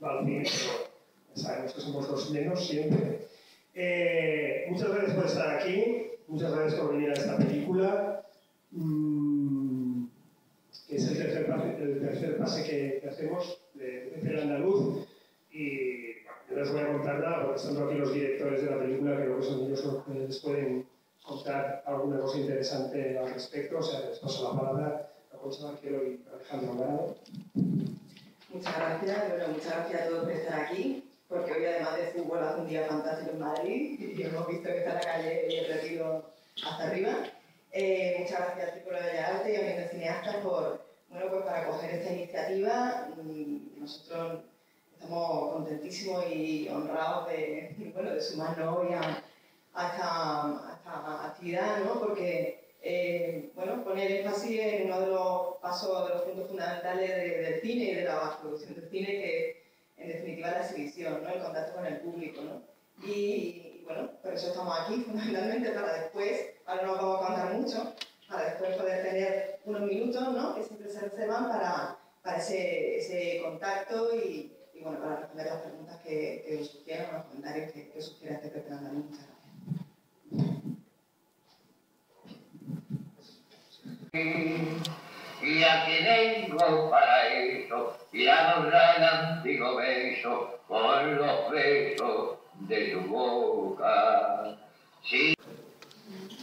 pero sabemos que somos los menos siempre. Eh, muchas gracias por estar aquí, muchas gracias por venir a esta película, mm, que es el tercer, el tercer pase que, que hacemos de, de Andaluz. Y bueno, no os voy a contar nada, porque están aquí los directores de la película, que luego son ellos los que les pueden contar alguna cosa interesante al respecto. O sea, les paso la palabra a Concha Barquero y Alejandro Morado. Muchas gracias, bueno, muchas gracias a todos por estar aquí, porque hoy además de fútbol hace un día fantástico en Madrid y hemos visto que está la calle y el retiro hasta arriba. Eh, muchas gracias al Círculo de Bellas Artes y a de Cineastas por, bueno, pues para coger esta iniciativa. Mm, nosotros estamos contentísimos y honrados de, bueno, de sumarnos hoy a, esta, esta, actividad, ¿no? porque eh, bueno, poner énfasis en uno de los pasos, de los puntos fundamentales del cine y de la producción del cine, que en definitiva la exhibición, ¿no? el contacto con el público. ¿no? Y, bueno, por eso estamos aquí, fundamentalmente para después, ahora no vamos a contar mucho, para después poder tener unos minutos ¿no? que siempre se reservan para, para ese, ese contacto y, bueno, para responder las preguntas que, que os sugieran, los comentarios que, que os sugiera este preparando. Muchas gracias. Y aquí vengo para eso, y a honrar el antiguo beso con los besos de tu boca. Sí.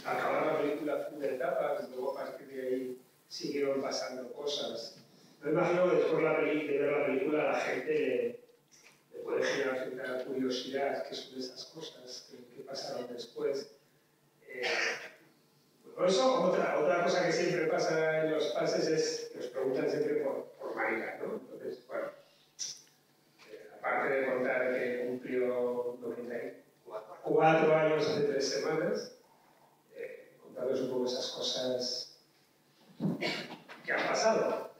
Acababa la película de etapas, luego a partir ahí siguieron pasando cosas. Me imagino que después de ver la película la gente le, puede generar cierta curiosidad qué son esas cosas que, pasaron después. Eh, por eso, otra, otra cosa que siempre pasa en los pases es que os preguntan siempre por, por ¿no? Entonces, bueno, eh, aparte de contar que cumplió 94 años hace tres semanas, eh, contaros un poco esas cosas que han pasado.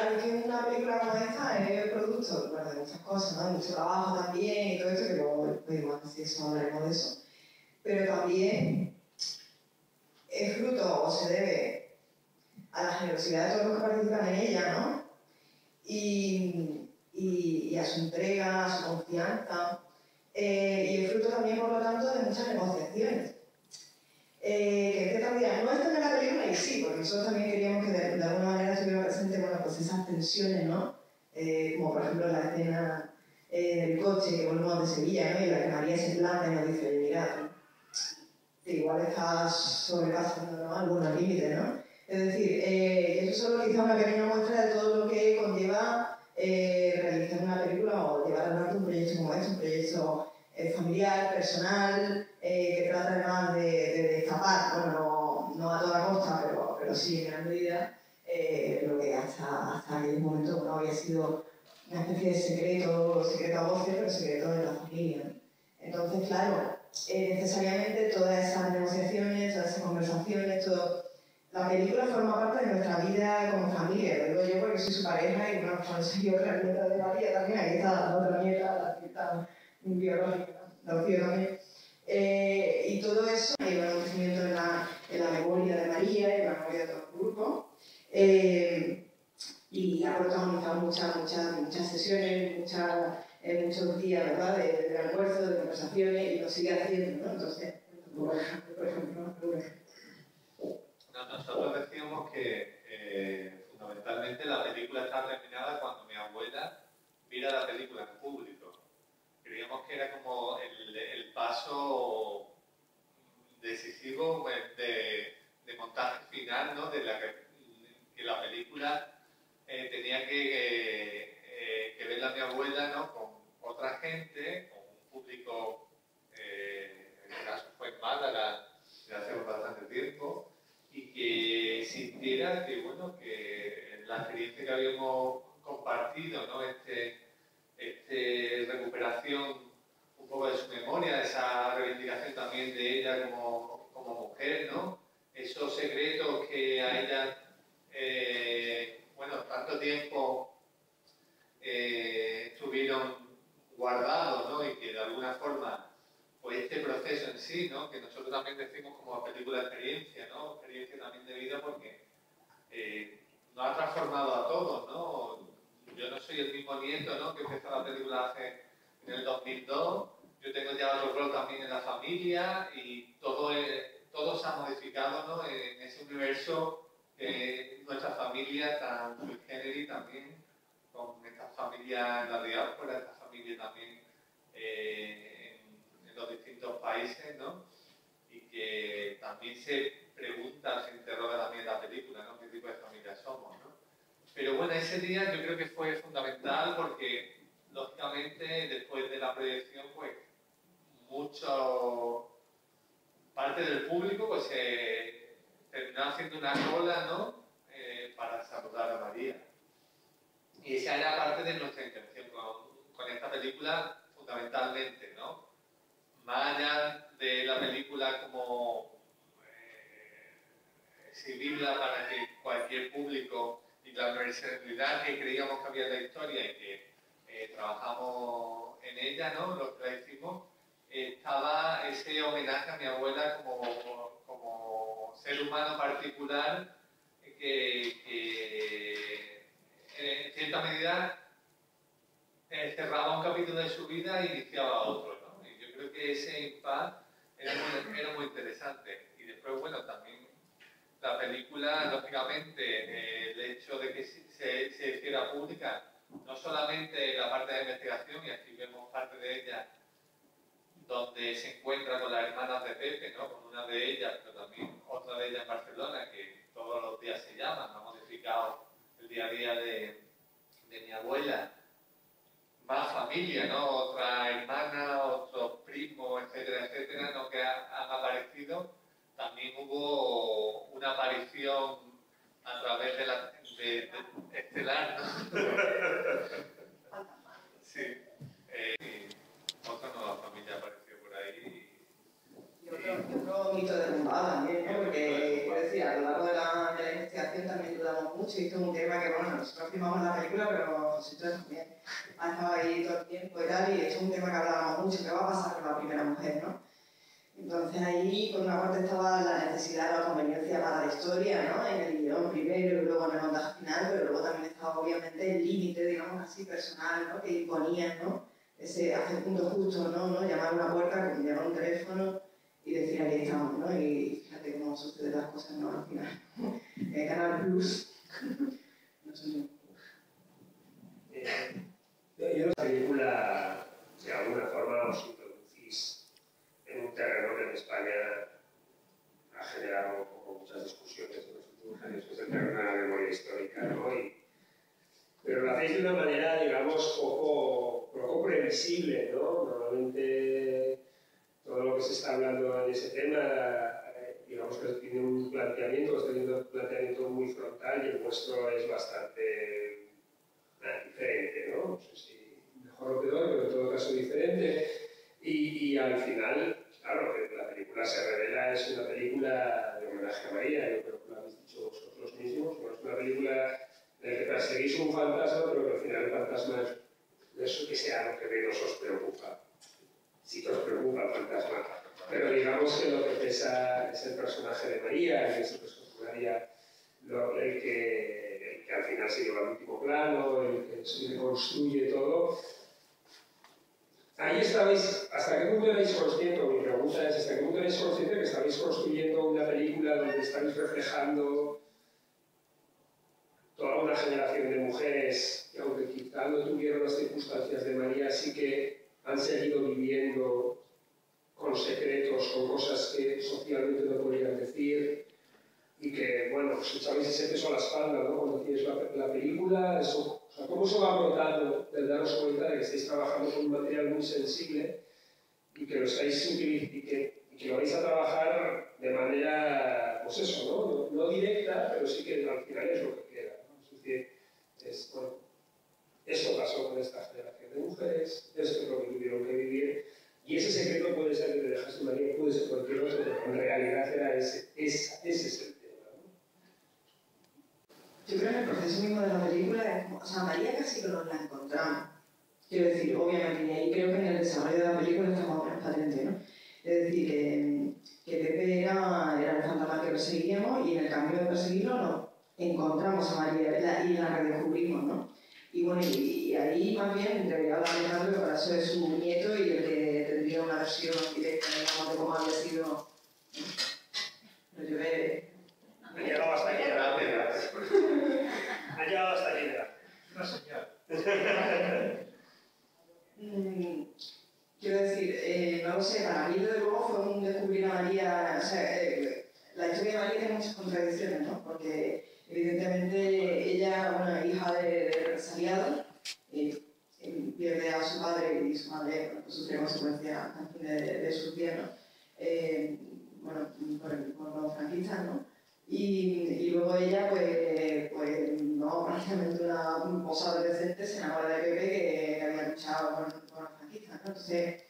Claro, que una película como esta es producto de muchas cosas, ¿no? mucho trabajo también y todo esto, que luego después igual si eso hablaremos de eso. Pero también es fruto o se debe a la generosidad de todos los que participan en ella, ¿no? Y, y, a su entrega, a su confianza. Eh, y es fruto también, por lo tanto, de muchas negociaciones. Eh, que también no está en la película y sí, porque nosotros también queríamos que de, alguna manera estuviera presente bueno, pues esas tensiones, ¿no? Eh, como por ejemplo la escena eh, del coche que volvemos de Sevilla, ¿no? Y la que María se planta y nos dice, mira, que igual estás sobrepasando ¿no? algunos límites, ¿no? Es decir, eh, eso solo quizá una pequeña muestra de todo lo que conlleva realizar una película o llevar adelante un proyecto como este, un proyecto familiar, personal, que trata además de, de, escapar, bueno, no, no, a toda costa, pero, pero sí en gran medida, eh, lo que hasta, hasta aquel momento no había sido una especie de secreto, secreto a voces, pero secreto de la familia. Entonces, claro, eh, necesariamente todas esas negociaciones, todas esas conversaciones, todo, la película forma parte de nuestra vida como familia, lo digo yo porque soy su pareja y bueno, cuando soy otra nieta de María también, ahí está la otra nieta, la nieta la también. Eh, y todo eso lleva un crecimiento en la, en la memoria de María, en la memoria de todo el grupo. Eh, y ha protagonizado muchas, muchas, muchas sesiones, eh, muchos días ¿verdad? De, de, almuerzo, de conversaciones, y lo sigue haciendo. ¿no? Entonces, por ejemplo, por ejemplo, nosotros decíamos que eh, fundamentalmente la película está terminada cuando mi abuela mira la película en público. Creíamos que era como el, el paso decisivo pues, de, de montaje final, ¿no? de la que que la película eh, tenía que, eh, que, mi abuela ¿no? con otra gente, con un público, eh, en este caso fue en Málaga, de hace bastante tiempo, y que sintiera que, bueno, que la experiencia que habíamos compartido, ¿no? este, este recuperación un poco de su memoria, esa reivindicación también de ella como, como mujer, ¿no? esos secretos que a ella eh, bueno, tanto tiempo eh, estuvieron guardados, ¿no? Y que de alguna forma, pues este proceso en sí, ¿no? Que nosotros también decimos como película de experiencia, ¿no? Experiencia también de vida porque eh, nos ha transformado a todos, ¿no? Yo no soy el mismo nieto, ¿no? Que empezó la película hace en el 2002. Yo tengo ya otro rol también en la familia y todo, todo se ha modificado, ¿no? En ese universo que nuestra familia tan sui también, con esta familia en la diáspora, esta familia también eh, en, en los distintos países, ¿no? Y que también se pregunta, se interroga también la película, ¿no? ¿Qué tipo de familia somos, ¿no? Pero bueno, ese día yo creo que fue fundamental porque, lógicamente, después de la proyección, pues, mucho parte del público, pues, se terminó haciendo una cola, ¿no? Eh, para saludar a María. Y esa era parte de nuestra intención con, con esta película, fundamentalmente, ¿no? Más allá de la película como exhibirla para que cualquier público universidad que creíamos que había en la historia y que eh, trabajamos en ella, ¿no? lo que la hicimos, estaba ese homenaje a mi abuela como, como ser humano particular que, que en cierta medida eh, cerraba un capítulo de su vida e iniciaba otro. ¿no? Y yo creo que ese impacto era era muy interesante. Y después, bueno, también la película, lógicamente, eh, el hecho de que se, hiciera pública, no solamente la parte de investigación, y aquí vemos parte de ella, donde se encuentra con las hermanas de Pepe, ¿no? con una de ellas, pero también otra de ellas en Barcelona, que todos los días se llaman, ha modificado el día a día de, de mi abuela. Más familia, ¿no? Otra hermana, otros primos, etcétera, etcétera, ¿no? que han aparecido también hubo una aparición a través de la de, de estelar, ¿no? sí. Eh, otra nueva familia apareció por ahí. Y otro, otro mito derrumbado también, ¿no? Porque, quiero decir, a lo largo de la, de la investigación también dudamos mucho y esto es un tema que, bueno, nosotros filmamos la película, pero nosotros también ha estado ahí todo el tiempo y tal, y esto es un tema que hablábamos mucho, ¿qué va a pasar con la primera mujer, no? Entonces ahí, por una parte, estaba la necesidad la conveniencia para la historia, ¿no? En el guion primero y luego en el montaje final, pero luego también estaba obviamente el límite, digamos así, personal, ¿no? Que imponía, ¿no? Ese hacer punto justo, ¿no? ¿no? Llamar a una puerta, llamar un teléfono y decir aquí estamos, ¿no? Y fíjate cómo suceden las cosas, ¿no? Al final. El Canal Plus. no sé. Eh, yo la película, de alguna forma, os terreno que en España ha generado muchas discusiones en los últimos años, que es el terreno de la memoria histórica, ¿no? Y, pero lo hacéis de una manera, digamos, poco, poco previsible, ¿no? Normalmente todo lo que se está hablando en ese tema, eh, digamos que tiene un planteamiento, está teniendo un planteamiento muy frontal y el vuestro es bastante eh, diferente, ¿no? No sé si mejor o peor, pero en todo caso diferente. Y, y, al final, claro, la película se revela, es una película de homenaje a María, yo creo que lo habéis dicho vosotros mismos, bueno, es una película en la que perseguís un fantasma, pero que al final el fantasma es eso que sea lo que menos os preocupa. Sí que os preocupa el fantasma, pero digamos que lo que pesa es el personaje de María, personaje María, lo, el, que, el que al final se lleva al último plano, el que se construye todo ahí estabais, ¿hasta qué punto erais conscientes? Mi pregunta es, ¿hasta qué punto erais conscientes que estabais construyendo una película donde estáis reflejando toda una generación de mujeres que aunque quizá no tuvieron las circunstancias de María, sí que han seguido viviendo con secretos, con cosas que socialmente no podían decir y que, bueno, os echabais ese peso a la espalda, ¿no? Cuando la, la película, eso o sea, ¿Cómo se va brotando el daros cuenta de que estáis trabajando con un material muy sensible y que lo estáis y y que lo vais a trabajar de manera, pues eso, ¿no? directa, pero sí que al final es lo que queda. ¿no? Es decir, es, esto pasó con esta generación de mujeres, esto es lo que tuvieron que vivir, y ese secreto puede ser que te dejaste María, puede ser cualquier otro, pero en realidad era ese, ese, ese es el yo creo que el proceso mismo de la película es o sea, María casi que nos la encontramos. Quiero decir, obviamente, y ahí creo que en el desarrollo de la película está más o menos patente, ¿no? Es decir, que, que Pepe era, era el fantasma que perseguíamos y en el cambio de perseguirlo no, encontramos a María ¿verdad? y la redescubrimos, ¿no? Y bueno, y, ahí más bien debería hablar Alejandro, que para eso es su nieto y el que tendría una versión directa, de cómo había sido. Lo llevé. Ha llegado hasta aquí, gracias. Ha llegado hasta aquí, Una señal. Mm, quiero decir, eh, no lo sé, para mí desde luego fue un descubrir a María, o sea, eh, la historia de María tiene muchas contradicciones, ¿no? Porque Evidentemente, ella, una hija de, represaliado, eh, pierde a su padre y su madre bueno, pues sufre consecuencias de, de su tierno, eh, bueno, por, por los franquistas, ¿no? Y, y, luego ella, pues, pues no, prácticamente una posadolescente se enamora de Pepe que, que había luchado con, con los franquistas, ¿no? Entonces,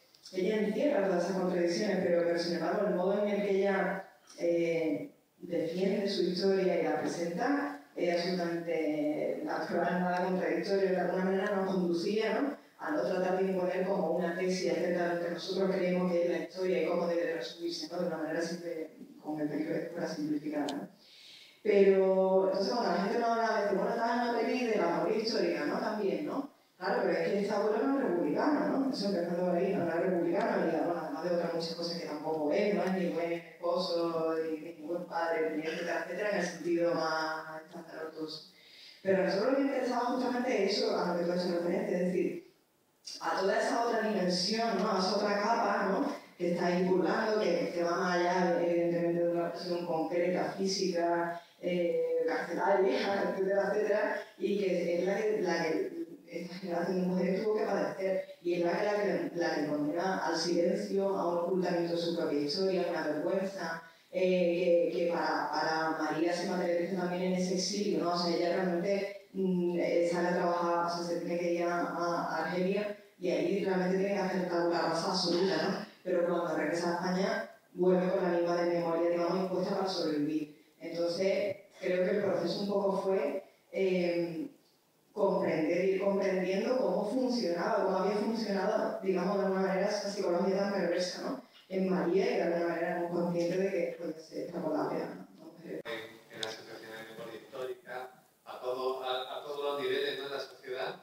ella encierra todas esas contradicciones, pero, pero sin embargo, el modo en el que ella eh, defiende su historia y la presenta es absolutamente natural, nada contradictorio, de alguna manera nos conducía ¿no? a no tratar de imponer como una tesis acerca de lo que nosotros creemos que es la historia y cómo debe resumirse, ¿no? de una manera simple, con el peligro de fuera simplificada. ¿no? Pero entonces cuando la gente no habla veces, bueno, estás en una peli de la memoria histórica, ¿no? También, ¿no? Claro, pero es que este abuelo no es republicano, ¿no? Eso ahí, no, es republicano, y además de otras muchas cosas que tampoco es, no ni buen esposo, ni, ni buen padre, ni etcétera, etcétera, en el sentido más estándar Pero a nosotros nos interesaba justamente eso, a lo que tú has referencia, es decir, a toda esa otra dimensión, ¿no? A esa otra capa, ¿no? Que está impulando, que, que va más allá, evidentemente, de una cuestión concreta, física, eh, carcelaria, etcétera, etcétera, y que es la que, la que generación de mujeres tuvo que padecer y es la la, que condena al silencio, a un ocultamiento de su propia historia, a una vergüenza, eh, que, para, para, María se materializa también en ese exilio, ¿no? O sea, ella realmente mm, sale a trabajar, o sea, se tiene que ir a, Argelia y ahí realmente tiene que hacer la raza absoluta, ¿no? Pero cuando regresa a España vuelve con la misma de memoria, digamos, impuesta para sobrevivir. Entonces, creo que el proceso un poco fue... Eh, comprender, ir comprendiendo cómo funcionaba, cómo había funcionado, digamos, de alguna manera esa psicología tan perversa, ¿no? En María y de alguna manera muy consciente de que puede ser extrapolable, ¿no? Entonces, en, en la asociación de memoria histórica, a, todo, a, a, todos los niveles ¿no? de la sociedad,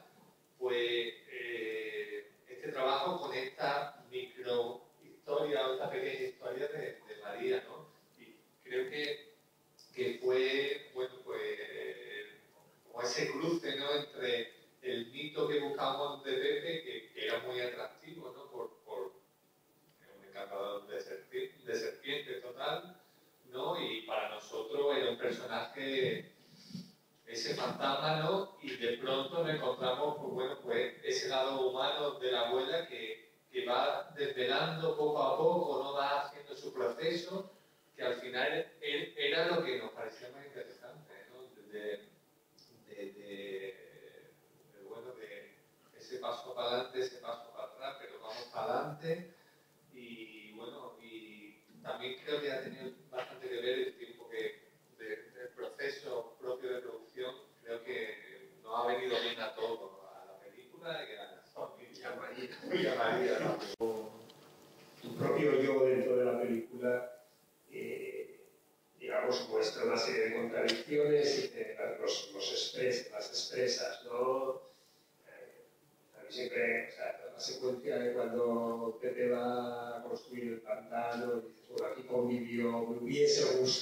pues eh, este trabajo con esta microhistoria o esta pequeña historia de, de María, ¿no? Y creo que, que fue, bueno, pues ese cruce ¿no? entre el mito que buscamos de Pepe, que, era muy atractivo, ¿no? por, un encantador de, serpiente, de serpiente total, ¿no? y para nosotros era un personaje, ese fantasma, ¿no? y de pronto encontramos pues, bueno, pues, ese lado humano de la abuela que, que va desvelando poco a poco, no va haciendo su proceso, que al final era lo que nos parecía más interesante. ¿no bueno, de ese paso para adelante, ese paso para atrás, pero vamos para adelante y bueno, y también creo que ha tenido bastante que ver el tiempo que del proceso propio de producción, creo que nos ha venido bien a todos, a la película y a la familia. Y a María. Tu propio yo dentro de la película digamos, muestra una serie de contradicciones y los, los las expresas, ¿no? Eh, a mí siempre, o sea, la secuencia de cuando Pepe va a construir el pantano, y dices, bueno, aquí convivió, me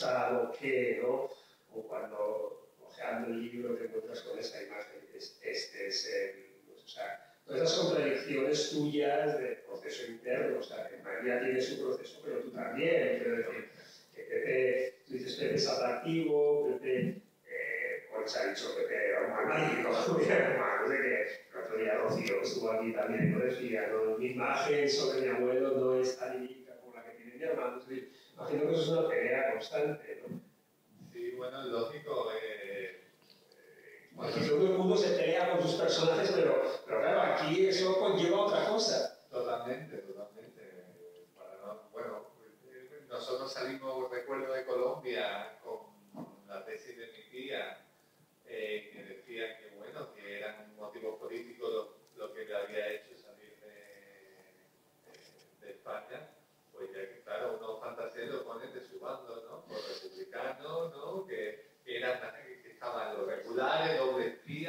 gustado que, ¿no? O cuando, ojeando el libro, te encuentras con esa imagen este es el, pues, o sea, todas esas contradicciones tuyas de proceso interno, o sea, que María tiene su proceso, pero tú también, quiero decir, que Pepe tú dices Pepe es atractivo, Pepe, eh, se ha dicho Pepe era un magnífico, no sé qué, el otro día Rocío estuvo aquí también, no decía, no, mi imagen sobre mi abuelo no es tan idílica como la que tiene mi hermano, es decir, imagino que eso es una pelea constante, ¿no? Sí, bueno, es lógico, eh, el mundo se pelea con sus personajes, pero, pero claro, aquí eso conlleva otra cosa. Totalmente, totalmente. Para no, bueno, nosotros salimos, recuerdo, de Colombia con la tesis de mi tía, que, era, que estaban los regulares, doble espía,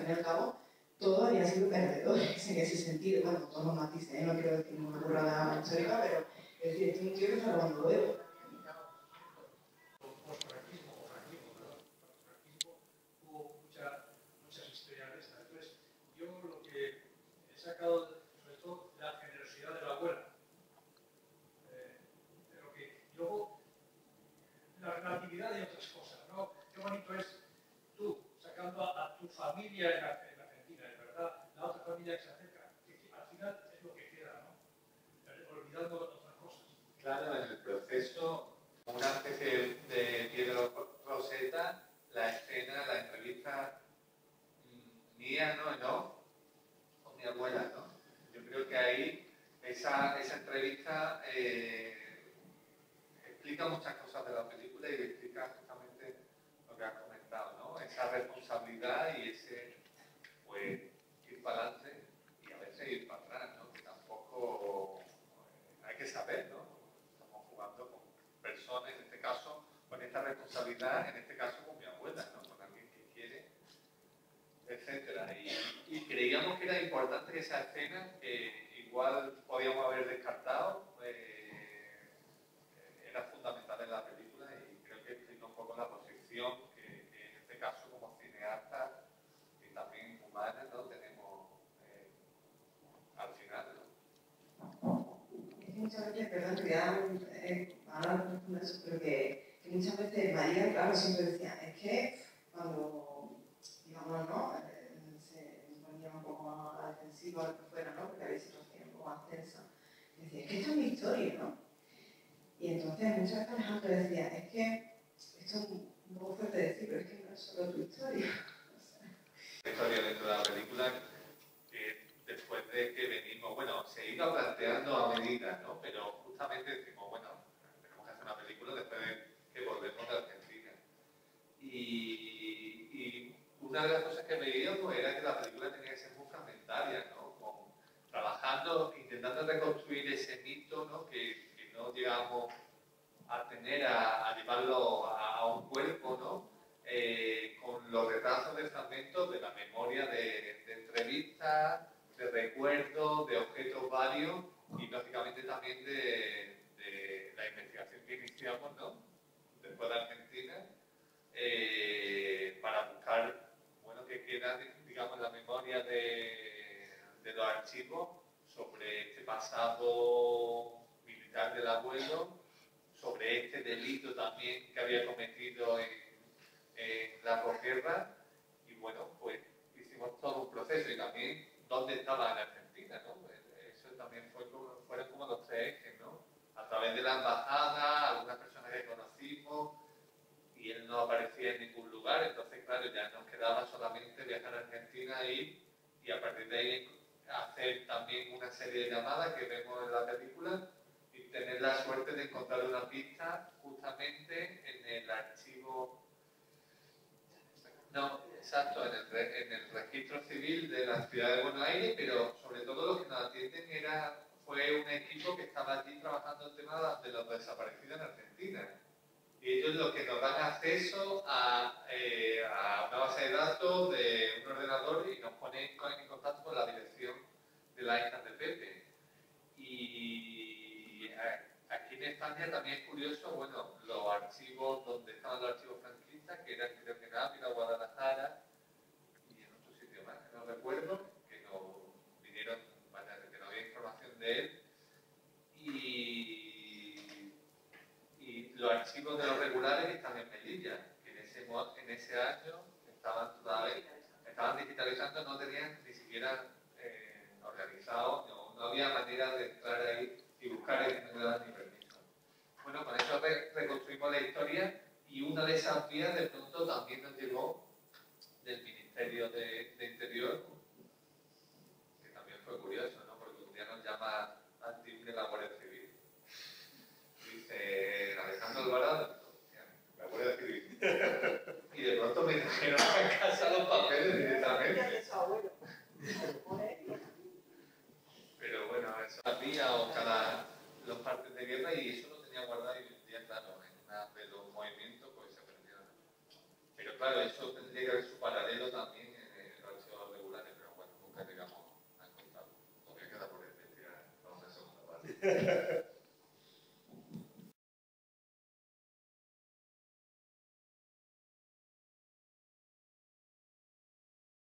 fin y al cabo todo había sido perdedores en ese sentido, bueno, todos los matices, ¿eh? no quiero decir una burrada histórica, pero es decir, es un tío que está robando huevos. Post-franquismo o franquismo, perdón, post-franquismo, hubo mucha- muchas historias de estas. Entonces, yo lo que he sacado, sobre todo, la generosidad de la abuela. Eh, pero que luego, la relatividad de otras cosas, ¿no? Qué bonito es tú sacando a, a tu familia en, Ar- en Argentina, es verdad, la otra familia que se acerca, que al final es lo que queda, ¿no? Olvidando otras cosas. Claro, en el proceso, una especie de piedra roseta, la escena, la entrevista mm, mía, ¿no? ¿no? Con mi abuela, ¿no? Yo creo que ahí esa, esa entrevista eh, explica muchas cosas de la película y explica justamente lo que has comentado, ¿no? Esa responsabilidad y ese, para adelante y a veces ir para atrás, ¿no? Que tampoco eh, hay que saber, ¿no? Estamos jugando con personas, en este caso, con esta responsabilidad, en este caso con mi abuela, ¿no? Con alguien que quiere, etcétera. Y, y creíamos que era importante esa escena, que igual podíamos haber descartado, eh, era fundamental en la película y creo que explica un poco la posición que, que en este caso como cineastas y también humanas ¿no? tenemos eh, al final. ¿no? Es que muchas veces, perdón, te voy a eh, no respondo eso, pero que, que muchas veces María, claro, siempre decía, es que cuando, digamos, ¿no? Eh, se ponía un poco a la defensiva lo que fuera, ¿no? Porque había situaciones un poco más tensas. y Decía, es que esto es mi historia, ¿no? Y entonces muchas veces Alejandro decía, es que esto es un poco fuerte decir, pero es que no es solo tu historia. La historia dentro de la película que que venimos, bueno, se iba planteando a medida, ¿no? Pero justamente decimos, bueno, tenemos que hacer una película después de que volvemos de Argentina. Y, y una de las cosas que veíamos era que la película tenía que ser muy fragmentaria, ¿no? Con- trabajando, intentando reconstruir ese mito, ¿no? Que, que no llegamos a tener, a, a llevarlo a, a un cuerpo, ¿no? Eh, con los retrasos de fragmentos de la memoria de, de entrevistas, de recuerdos, de objetos varios y lógicamente también de, de la investigación que iniciamos, ¿no? Después de Argentina, eh, para buscar, bueno, que queda, digamos, en la memoria de, de los archivos sobre este pasado militar del abuelo, sobre este delito también que había cometido en, la posguerra y bueno, pues hicimos todo un proceso y también dónde estaba en Argentina, ¿no? Eso también fue como, como los tres ejes, ¿no? A través de la embajada, algunas personas que conocimos y él no aparecía en ningún lugar, entonces claro, ya nos quedaba solamente viajar a Argentina y, y a partir de ahí hacer también una serie de llamadas que vemos en la película tener la suerte de encontrar una pista justamente en el archivo, no, exacto, en el, en el registro civil de la ciudad de Buenos Aires, pero sobre todo lo que nos atienden era, fue un equipo que estaba allí trabajando el tema de los desaparecidos en Argentina. Y ellos los que nos dan acceso a, eh, a una base de datos de un ordenador y nos ponen